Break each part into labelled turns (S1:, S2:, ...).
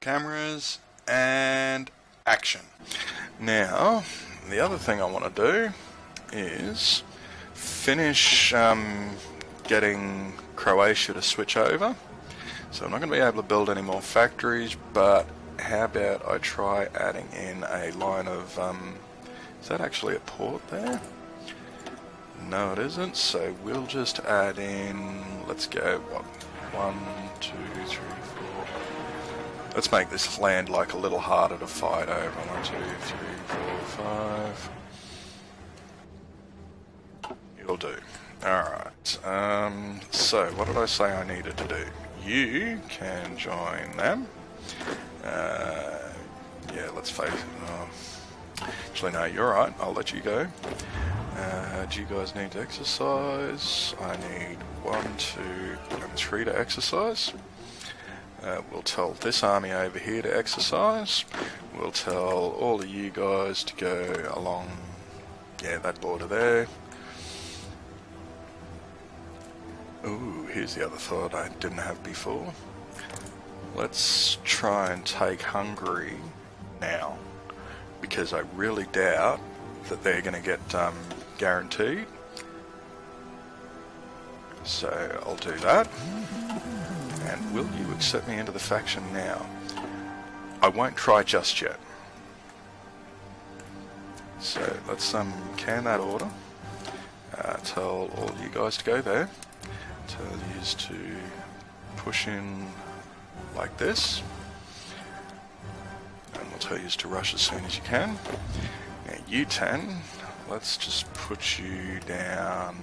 S1: cameras, and action. Now, the other thing I want to do is finish um, getting Croatia to switch over. So I'm not going to be able to build any more factories, but how about I try adding in a line of, um, is that actually a port there? No it isn't, so we'll just add in, let's go, what, one, two, three, four. Let's make this land like a little harder to fight over. One, two, three, four, five. You'll do. Alright, um, so what did I say I needed to do? You can join them. Uh, yeah, let's face it. Oh. Actually, no, you're right. I'll let you go. Uh, do you guys need to exercise? I need one, two, and three to exercise. Uh, we'll tell this army over here to exercise. We'll tell all of you guys to go along, yeah, that border there. Ooh, here's the other thought I didn't have before. Let's try and take Hungary now, because I really doubt that they're going to get um, guaranteed. So I'll do that. And will you accept me into the faction now? I won't try just yet. So let's um, can that order. Uh, tell all you guys to go there. Tell you to push in like this. And we'll tell you to rush as soon as you can. Now you 10, let's just put you down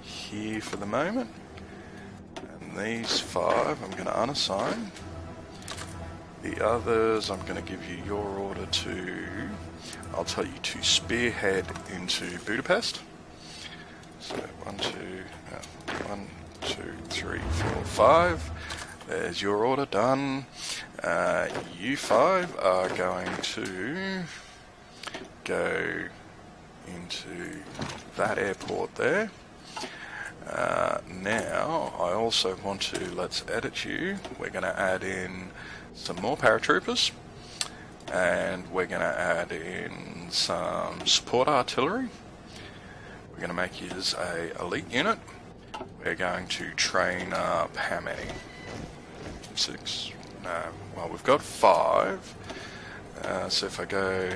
S1: here for the moment. These five I'm going to unassign. The others I'm going to give you your order to, I'll tell you to spearhead into Budapest. So one, two, uh, one, two, three, four, five. There's your order done. Uh, you five are going to go into that airport there. Uh, now, I also want to, let's edit you. We're going to add in some more paratroopers. And we're going to add in some support artillery. We're going to make you a elite unit. We're going to train up how many? Six? No. Well, we've got five. Uh, so if I go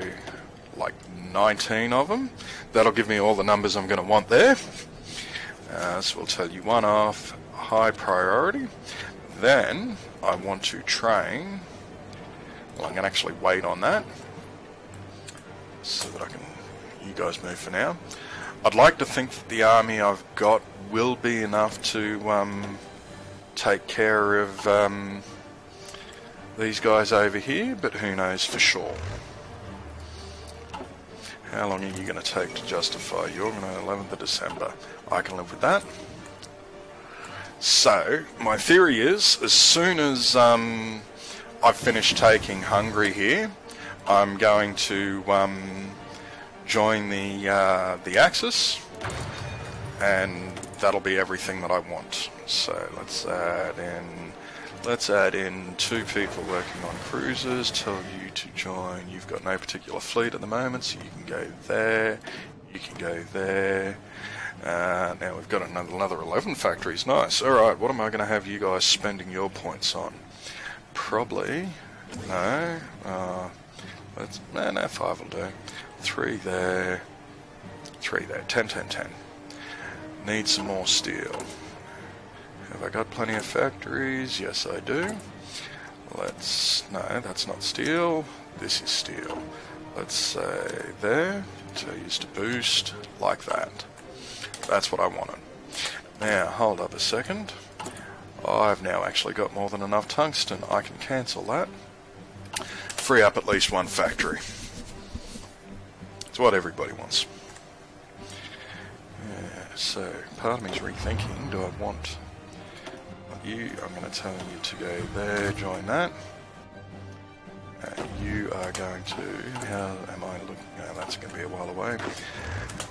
S1: like 19 of them, that'll give me all the numbers I'm going to want there. Uh, so we'll tell you one off, high priority. Then I want to train. Well, I'm going to actually wait on that so that I can. You guys move for now. I'd like to think that the army I've got will be enough to um, take care of um, these guys over here, but who knows for sure. How long are you going to take to justify? You're going to 11th of December. I can live with that. So, my theory is, as soon as um, I've finished taking Hungary here, I'm going to um, join the uh, the Axis, and that'll be everything that I want. So let's add in let's add in two people working on cruisers. Tell you to join. You've got no particular fleet at the moment, so you can go there. You can go there. Uh, now we've got another, another 11 factories. Nice. Alright, what am I going to have you guys spending your points on? Probably. No. Uh, let's. No, no, 5 will do. 3 there. 3 there. 10, 10, 10. Need some more steel. Have I got plenty of factories? Yes, I do. Let's. No, that's not steel. This is steel. Let's say there. So use to boost like that. That's what I wanted. Now, hold up a second. I've now actually got more than enough tungsten. I can cancel that. Free up at least one factory. It's what everybody wants. Yeah, so, part of me is rethinking, do I want you? I'm going to tell you to go there, join that. You are going to, how am I looking, oh, that's going to be a while away.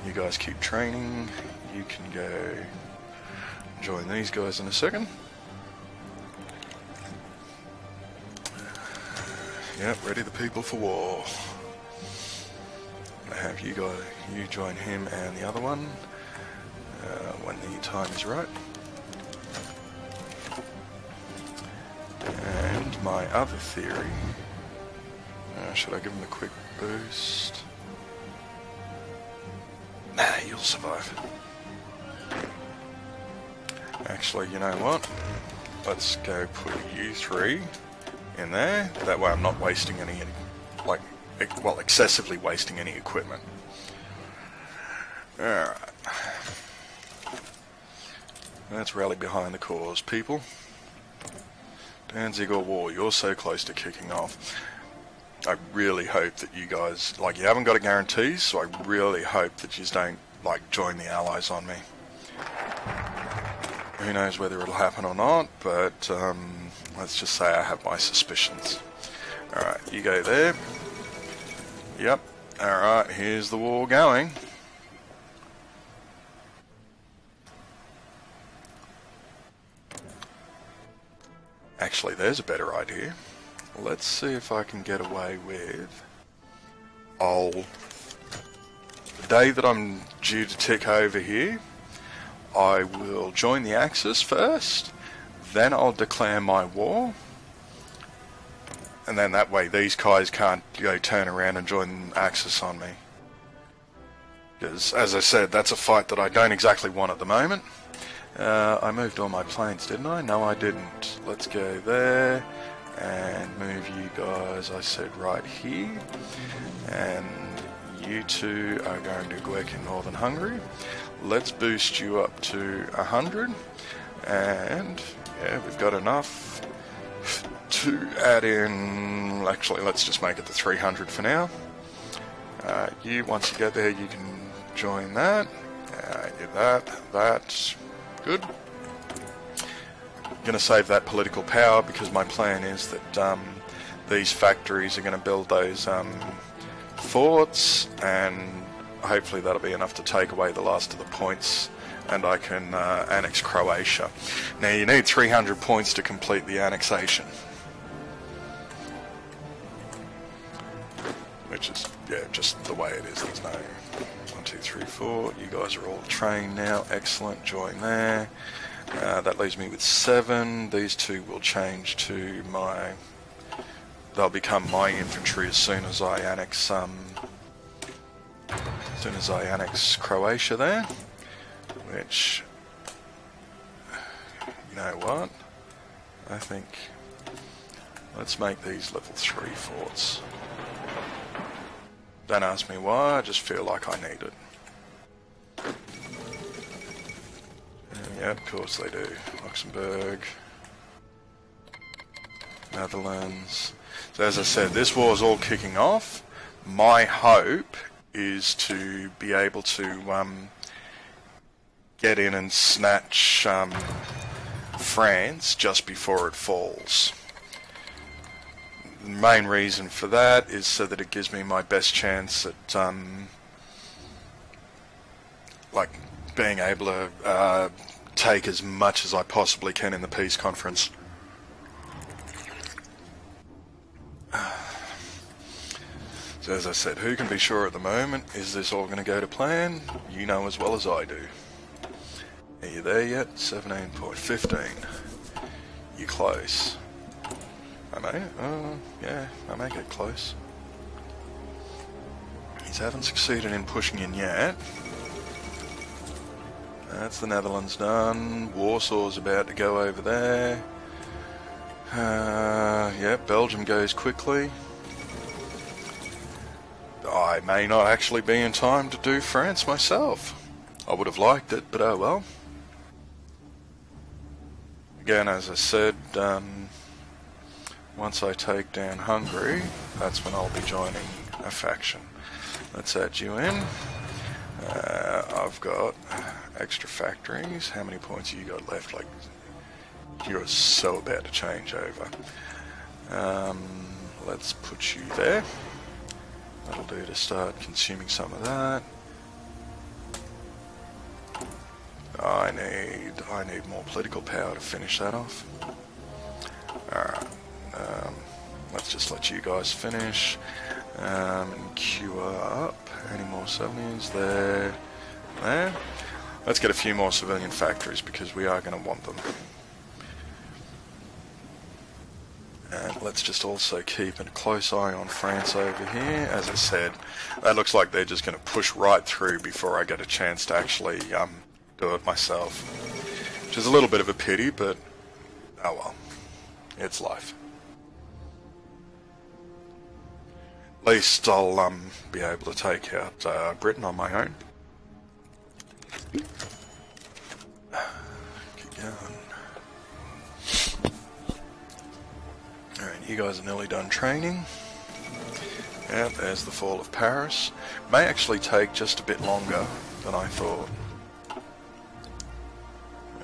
S1: You guys keep training, you can go join these guys in a second. Yep, ready the people for war. I have you guys, you join him and the other one uh, when the time is right. And my other theory, uh, should I give him a quick boost? Nah, you'll survive. Actually, you know what? Let's go put you three in there. That way I'm not wasting any, like, well, excessively wasting any equipment. Alright. Let's rally behind the cause, people. Danzig or War, you're so close to kicking off. I really hope that you guys, like, you haven't got a guarantee, so I really hope that you don't, like, join the Allies on me. Who knows whether it'll happen or not, but um, let's just say I have my suspicions. Alright, you go there. Yep. Alright, here's the war going. Actually, there's a better idea. Let's see if I can get away with... I'll... The day that I'm due to tick over here, I will join the Axis first, then I'll declare my war, and then that way these guys can't go turn around and join the Axis on me. Because, as I said, that's a fight that I don't exactly want at the moment. Uh, I moved all my planes, didn't I? No, I didn't. Let's go there and move you guys, I said, right here. And you two are going to work in Northern Hungary. Let's boost you up to 100. And, yeah, we've got enough to add in... Actually, let's just make it the 300 for now. Uh, you, once you get there, you can join that. Uh, that, that, good. I'm going to save that political power because my plan is that um, these factories are going to build those um, forts and hopefully that'll be enough to take away the last of the points and I can uh, annex Croatia. Now you need 300 points to complete the annexation. Which is, yeah, just the way it is. There's no one, two, three, four. You guys are all trained now. Excellent. Join there. Uh, that leaves me with seven. These two will change to my... They'll become my infantry as soon as I annex... Um, as soon as I annex Croatia there. Which... You know what? I think... Let's make these level 3 forts. Don't ask me why, I just feel like I need it. Yeah, of course they do. Luxembourg, Netherlands. So as I said, this war is all kicking off. My hope is to be able to um, get in and snatch um, France just before it falls. The main reason for that is so that it gives me my best chance at um, like being able to uh, take as much as I possibly can in the peace conference. So as I said, who can be sure at the moment? Is this all going to go to plan? You know as well as I do. Are you there yet? 17.15. You're close. I may, uh, yeah, I may get close. He's haven't succeeded in pushing in yet. That's the Netherlands done. Warsaw's about to go over there. Uh, yeah, Belgium goes quickly. I may not actually be in time to do France myself. I would have liked it, but oh well. Again, as I said, um, once I take down Hungary, that's when I'll be joining a faction. Let's add you in. Uh, I've got extra factories. How many points you got left? Like, you're so about to change over. Um, let's put you there. That'll do to start consuming some of that. I need I need more political power to finish that off. Just let you guys finish. Um, and queue up. Any more civilians there? There. Let's get a few more civilian factories because we are going to want them. And let's just also keep a close eye on France over here. As I said, that looks like they're just going to push right through before I get a chance to actually um, do it myself. Which is a little bit of a pity, but oh well. It's life. At least I'll um, be able to take out uh, Britain on my own. Keep going. Alright, you guys are nearly done training. Yeah, there's the fall of Paris. May actually take just a bit longer than I thought.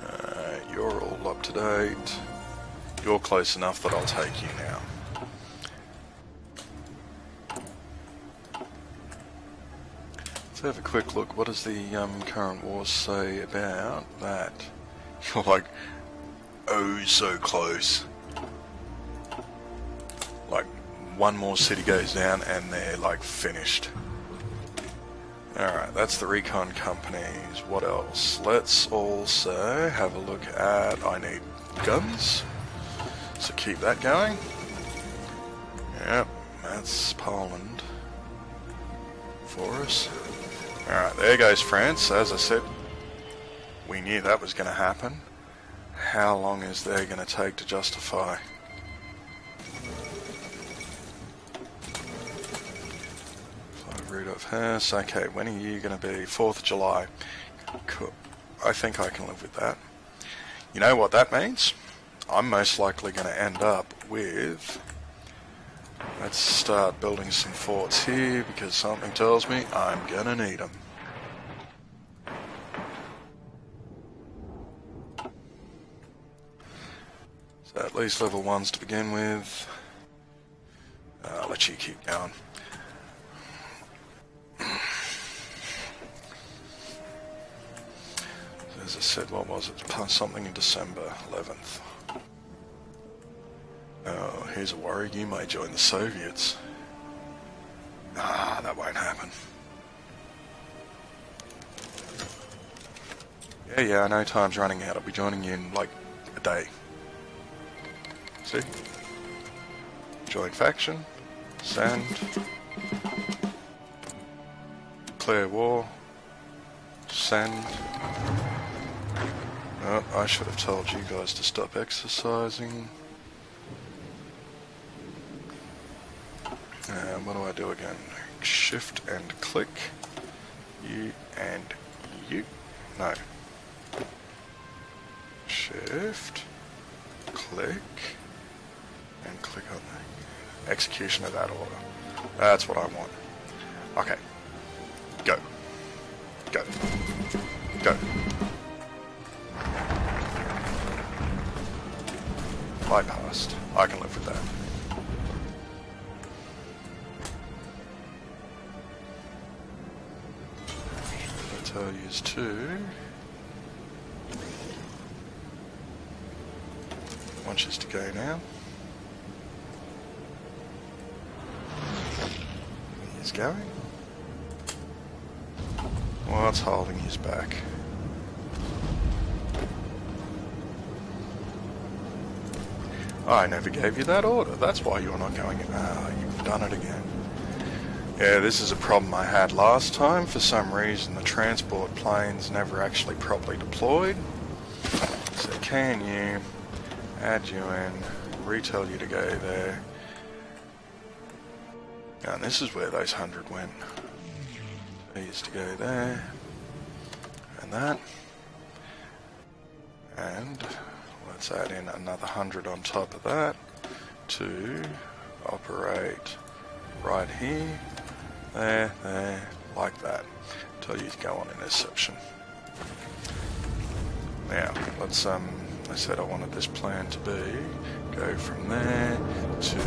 S1: Uh, you're all up to date. You're close enough that I'll take you now. Let's have a quick look. What does the um, current war say about that? You're like, oh, so close. Like, one more city goes down and they're like finished. Alright, that's the recon companies. What else? Let's also have a look at, I need guns. So keep that going. Yep, that's Poland for us. Alright, there goes France. As I said, we knew that was going to happen. How long is there going to take to justify? Rudolf Hess. Okay, when are you going to be? 4th of July. Cool. I think I can live with that. You know what that means? I'm most likely going to end up with... Let's start building some forts here because something tells me I'm to need them. So at least level 1s to begin with. I'll let you keep going. As I said, what was it? Something in December 11th. Oh, here's a worry. You may join the Soviets. Ah, that won't happen. Yeah, yeah, I know time's running out. I'll be joining you in, like, a day. See? Join faction. Send. Declare war. Send. Oh, I should have told you guys to stop exercising. And what do I do again? Shift and click. You and you. No. Shift. Click. And click on the execution of that order. That's what I want. Okay. Go. Go. Go. bypassed. I can live with that. Ateliers 2. Wants us to go now. He's going. What's holding his back? I never gave you that order. That's why you're not going. Ah, you've done it again. Yeah, this is a problem I had last time. For some reason, the transport planes never actually properly deployed. So can you add you in, retell you to go there. And this is where those hundred went. These to go there. And that. And Let's add in another 100 on top of that to operate right here, there, there, like that. Tell you to go on interception. Now, let's, um, I said I wanted this plan to be, go from there to,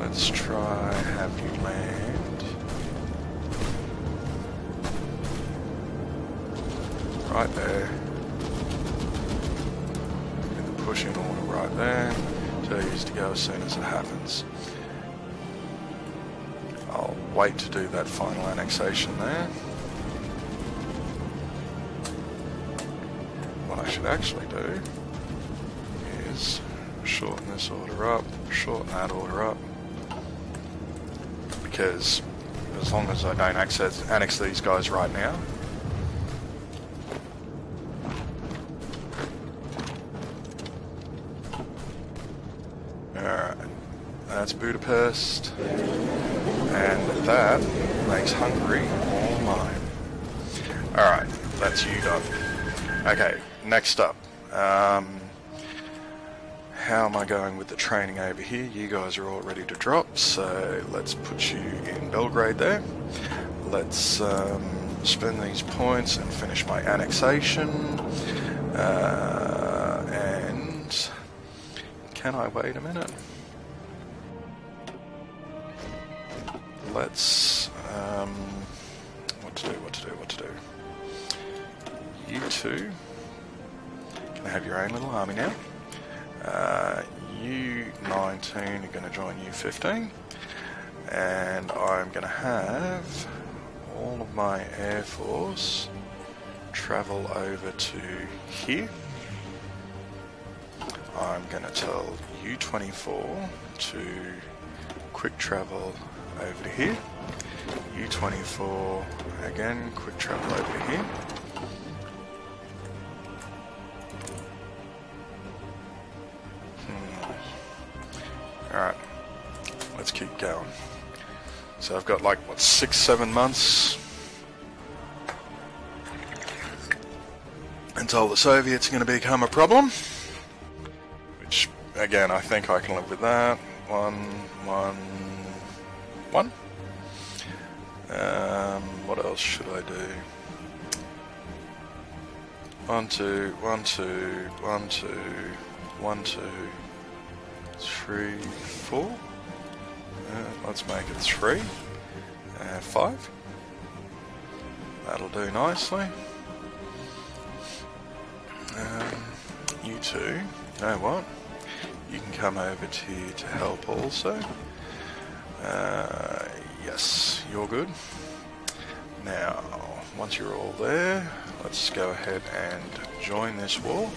S1: let's try have you land right there In the pushing order right there. Tell you to go as soon as it happens. Wait to do that final annexation there. What I should actually do is shorten this order up, shorten that order up, because as long as I don't access, annex these guys right now, Alright, that's Budapest, and that makes Hungary all mine. Alright, that's you done. Okay, next up. Um, how am I going with the training over here? You guys are all ready to drop, so let's put you in Belgrade there. Let's um, spend these points and finish my annexation. Uh, and can I wait a minute? Can have your own little army now. Uh, U19 are going to join U15 and I'm going to have all of my air force travel over to here. I'm going to tell U24 to quick travel over to here. U24 again, quick travel over here. So I've got like, what, six, seven months until the Soviets are going to become a problem. Which, again, I think I can live with that. One, one, one. Um, what else should I do? One, two, one, two, one, two, one, two three, four. Uh, let's make it three. Uh, five. That'll do nicely. Um, you two, you know what? You can come over to to help also. Uh, yes, you're good. Now, once you're all there, let's go ahead and join this war.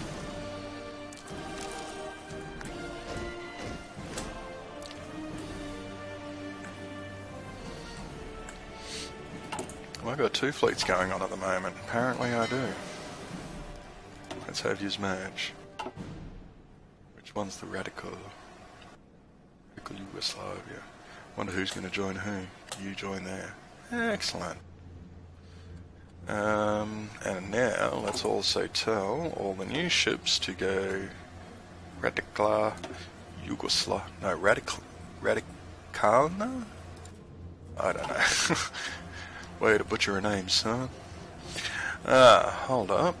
S1: Got two fleets going on at the moment. Apparently I do. Let's have you merge. Which one's the radical? Radical Yugoslavia. Wonder who's going to join who. You join there. Excellent. Um, and now let's also tell all the new ships to go Radikla Yugosla no Radical Radicalna? I don't know. Way to butcher a name, son. Ah, hold up.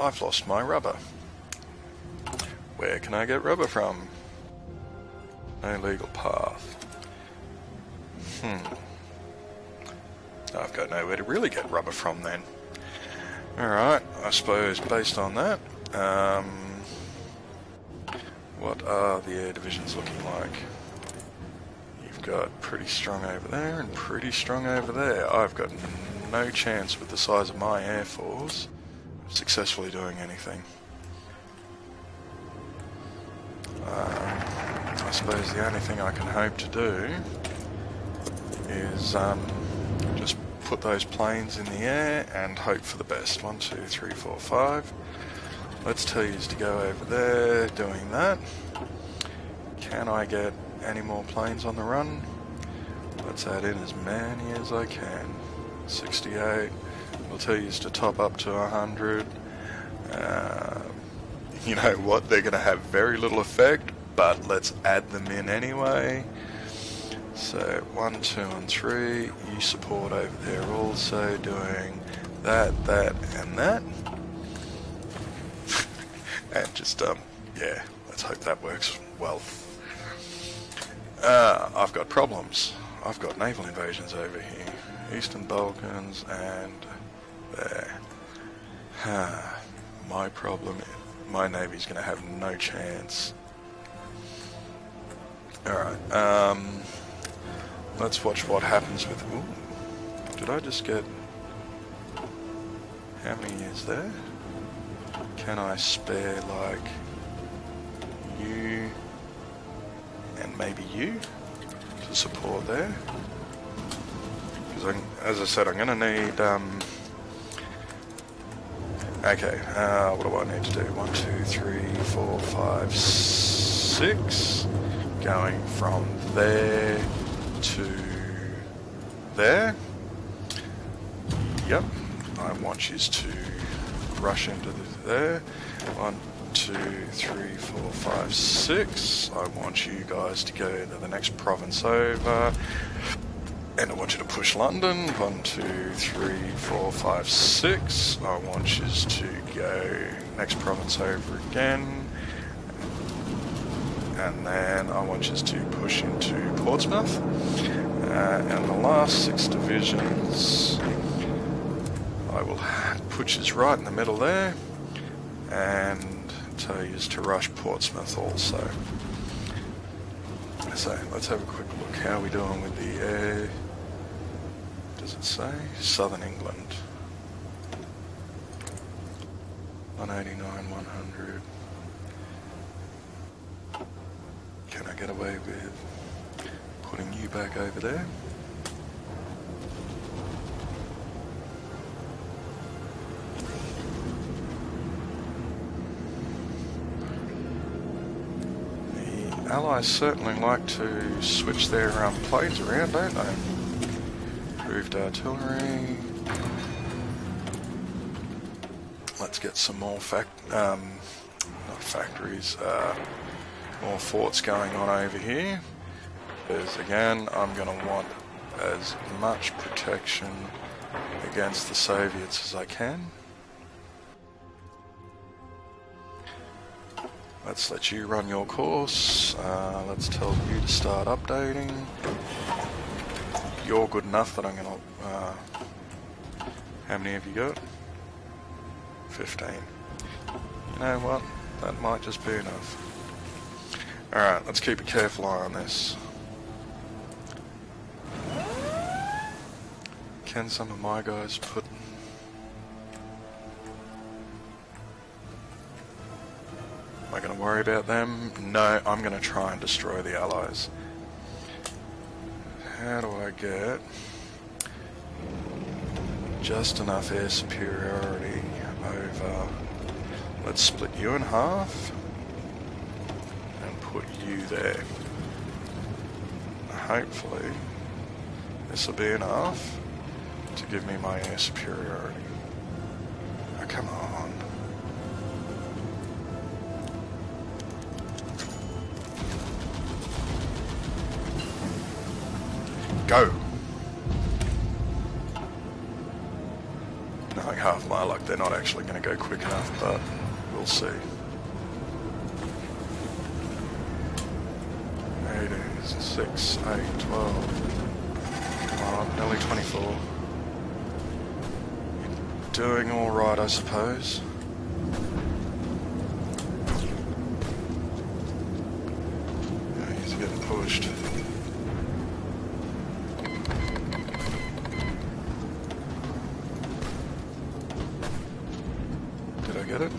S1: I've lost my rubber. Where can I get rubber from? No legal path. Hmm. I've got nowhere to really get rubber from then. Alright, I suppose based on that, um, what are the air divisions looking like? Got pretty strong over there and pretty strong over there. I've got no chance with the size of my air force of successfully doing anything. Um, I suppose the only thing I can hope to do is um, just put those planes in the air and hope for the best. One, two, three, four, five. Let's tell you to go over there doing that. Can I get any more planes on the run. Let's add in as many as I can. 68. We'll tell you to top up to 100. Uh, you know what? They're going to have very little effect, but let's add them in anyway. So, 1, 2, and 3. You support over there also doing that, that, and that. and just, um, yeah, let's hope that works well. Uh, I've got problems. I've got naval invasions over here. Eastern Balkans and there. my problem, my navy's going to have no chance. Alright, um, let's watch what happens with... Ooh, did I just get... How many is there? Can I spare, like, you and maybe you to support there? Because, as I said, I'm going to need... Um, okay, uh, what do I need to do? One, two, three, four, five, six going from there to there. Yep, I want you to rush into the, there. One, two, three, four, five, six. I want you guys to go to the next province over. And I want you to push London. One, two, three, four, five, six. I want you to go next province over again and then I want you to push into Portsmouth. Uh, and the last six divisions, I will put you right in the middle there, and tell uh, you to rush Portsmouth also. So let's have a quick look. How are we doing with the air? Does it say? Southern England. 189, 100. Can I get away with putting you back over there? The Allies certainly like to switch their um, planes around, don't they? Improved artillery. Let's get some more fact, um, not factories, uh, more forts going on over here. Because again, I'm going to want as much protection against the Soviets as I can. Let's let you run your course. Uh, let's tell you to start updating. You're good enough that I'm going to... Uh, how many have you got? 15. You know what? That might just be enough. Alright, let's keep a careful eye on this. Can some of my guys put... Am I going to worry about them? No, I'm going to try and destroy the allies. How do I get just enough air superiority over... Let's split you in half and put you there. Hopefully, this will be enough to give me my air superiority. Oh, come on. They're not actually going to go quick enough, but we'll see. 6, 8, 12. Oh, nearly 24. Doing alright, I suppose. Yeah, he's getting pushed. Get it?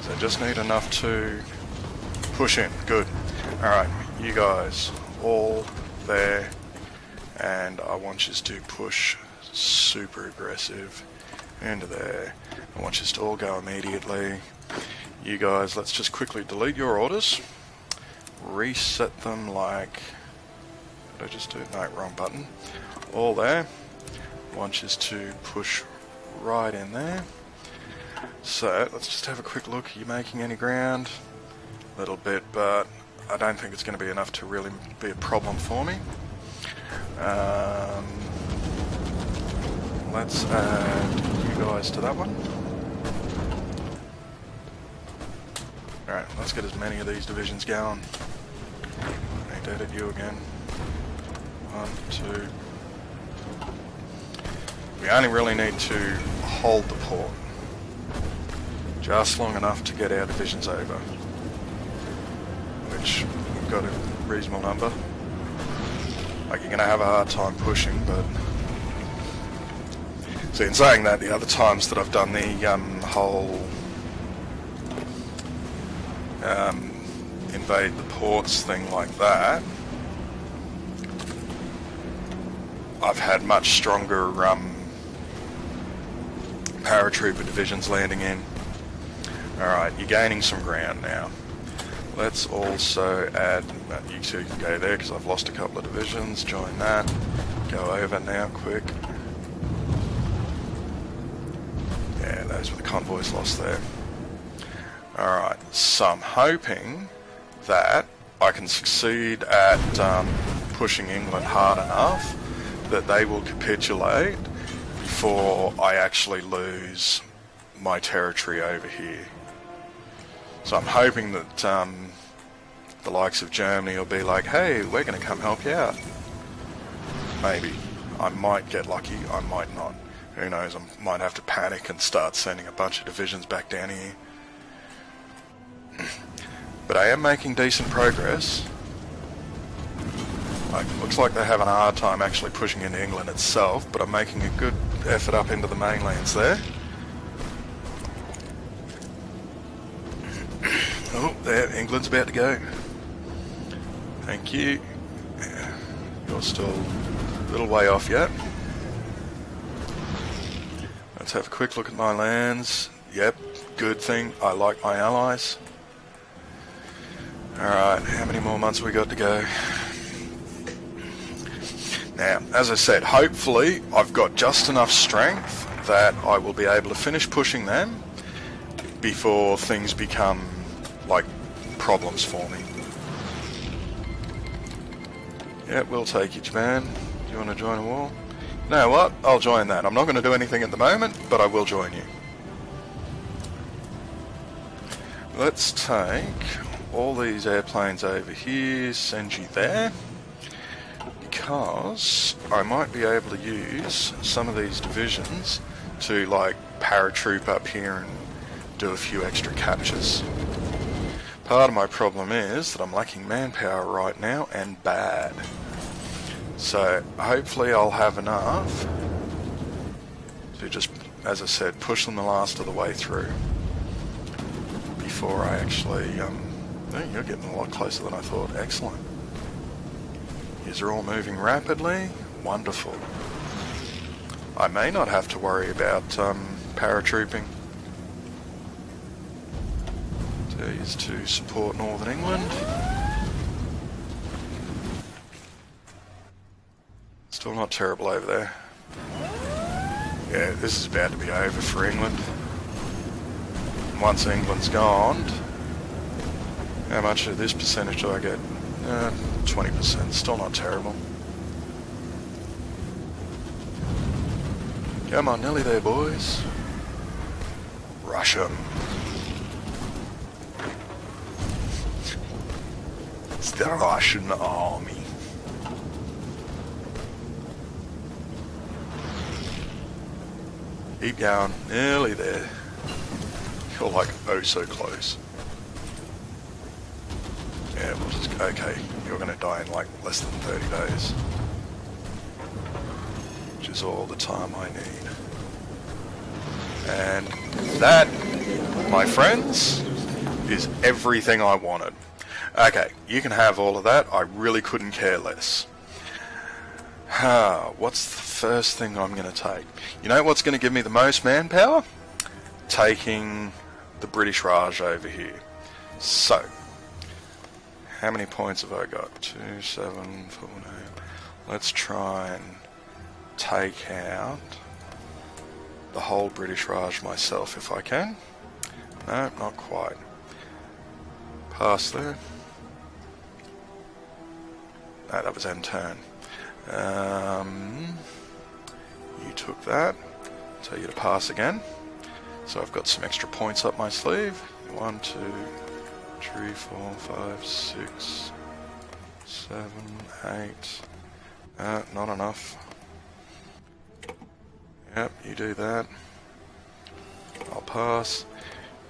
S1: So just need enough to push in. Good. Alright, you guys all there. And I want you to push super aggressive into there. I want you to all go immediately. You guys, let's just quickly delete your orders. Reset them like... Did I just do? No, wrong button. All there. Want you to push right in there. So let's just have a quick look. Are you making any ground? A little bit, but I don't think it's going to be enough to really be a problem for me. Um, let's add you guys to that one. Alright, let's get as many of these divisions going. I need to edit you again. One, two. We only really need to hold the port. Just long enough to get our divisions over. Which we've got a reasonable number. Like you're going to have a hard time pushing, but... See, in saying that, the other times that I've done the um, whole um, invade the ports thing like that, I've had much stronger um, paratrooper divisions landing in. Alright, you're gaining some ground now. Let's also add, you two can go there because I've lost a couple of divisions, join that. Go over now, quick. Yeah, those were the convoys lost there. Alright, so I'm hoping that I can succeed at um, pushing England hard enough that they will capitulate before I actually lose my territory over here. So I'm hoping that um, the likes of Germany will be like, hey, we're going to come help you out. Maybe. I might get lucky, I might not. Who knows, I might have to panic and start sending a bunch of divisions back down here. But I am making decent progress. Like, looks like they're having a hard time actually pushing into England itself, but I'm making a good effort up into the mainlands there. oh, there, England's about to go. Thank you. You're still a little way off yet. Let's have a quick look at my lands. Yep, good thing. I like my allies. Alright, how many more months we got to go? Now, as I said, hopefully I've got just enough strength that I will be able to finish pushing them before things become like problems for me. Yeah, we'll take you, Japan. Do you want to join a war? You know what? I'll join that. I'm not going to do anything at the moment, but I will join you. Let's take all these airplanes over here, send you there because I might be able to use some of these divisions to like paratroop up here and do a few extra captures. Part of my problem is that I'm lacking manpower right now and bad. So hopefully I'll have enough to just, as I said, push them the last of the way through before I actually, um, oh, you're getting a lot closer than I thought. Excellent. These are all moving rapidly. Wonderful. I may not have to worry about um, paratrooping. These to support Northern England. Still not terrible over there. Yeah, this is about to be over for England. Once England's gone, how much of this percentage do I get? Uh, 20%, still not terrible. Come on, nearly there, boys. Rush 'em. It's the Russian army. Keep going, nearly there. You're like oh so close. Yeah, we'll just, okay, you're going to die in like less than 30 days. Which is all the time I need. And that, my friends, is everything I wanted. Okay, you can have all of that. I really couldn't care less. Ah, what's the first thing I'm going to take? You know what's going to give me the most manpower? Taking the British Raj over here. So, how many points have I got? Two, seven, four, nine. Let's try and take out the whole British Raj myself if I can. No, not quite. Pass there. No, that was end turn. Um, you took that. Tell you to pass again. So I've got some extra points up my sleeve. One, two, three, four, five, six, seven, eight, Uh, not enough. Yep, you do that. I'll pass.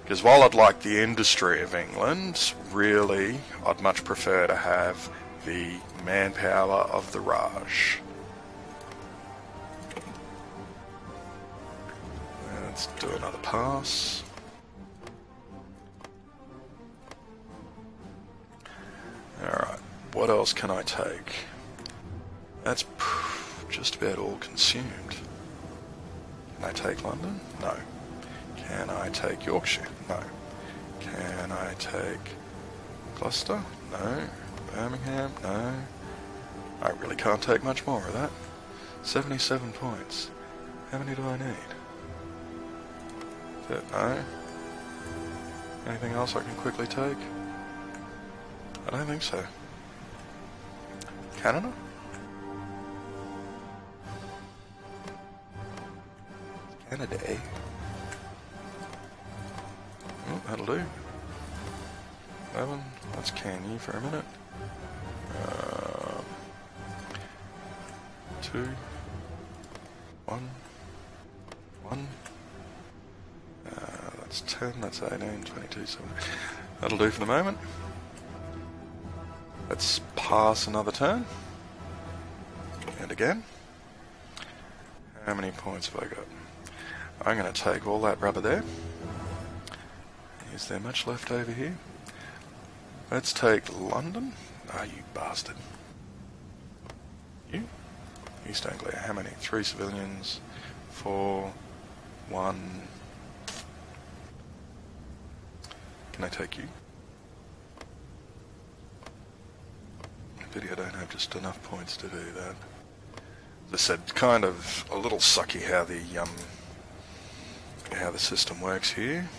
S1: Because while I'd like the industry of England, really, I'd much prefer to have the manpower of the Raj. Let's do another pass. Alright, what else can I take? That's just about all consumed. Can I take London? No. Can I take Yorkshire? No. Can I take Gloucester? No. Birmingham? No. I really can't take much more of that. 77 points. How many do I need? That, no. Anything else I can quickly take? I don't think so. Canada? Canada, eh? Oh, that'll do. 11. Let's can you for a minute. Uh, two. One. One. Uh, that's 10, that's 18, 22, 7. That'll do for the moment. Let's pass another turn. And again. How many points have I got? I'm going to take all that rubber there. Is there much left over here? Let's take London. Ah, you bastard. You? East Anglia. How many? Three civilians. Four. One. Can I take you? Pity I don't have just enough points to do that. As I said, kind of a little sucky how the um, how the system works here.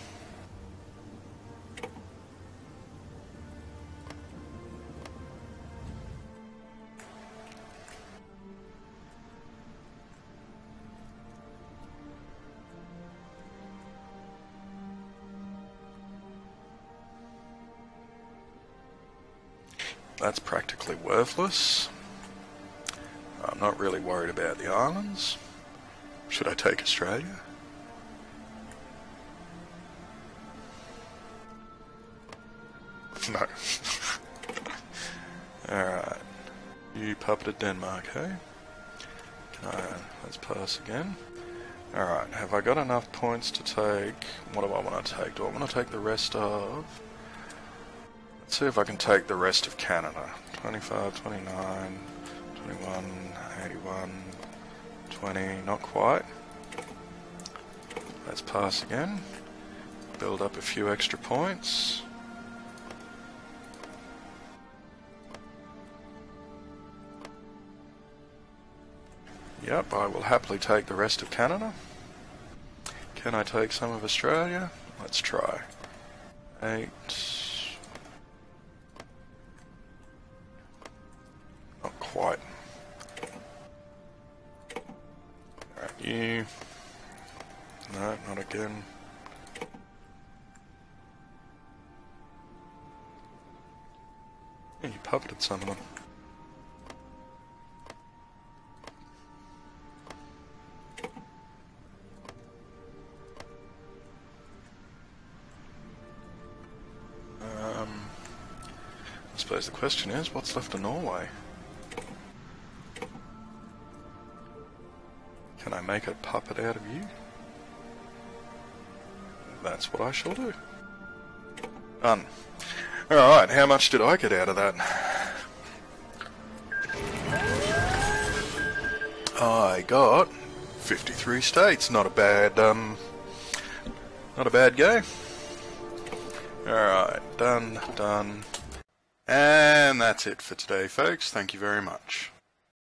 S1: That's practically worthless. I'm not really worried about the islands. Should I take Australia? No. Alright. You puppeted Denmark, hey? I, let's pass again. Alright, have I got enough points to take... What do I want to take? Do I want to take the rest of... Let's see if I can take the rest of Canada. 25, 29, 21, 81, 20, not quite. Let's pass again. Build up a few extra points. Yep, I will happily take the rest of Canada. Can I take some of Australia? Let's try. Eight. No, not again. Yeah, you puppeted some of them. Um, I suppose the question is, what's left of Norway? Make a puppet out of you? That's what I shall do. Done. Alright, how much did I get out of that? I got 53 states. Not a bad, um, not a bad go. Alright, done, done. And that's it for today, folks. Thank you very much.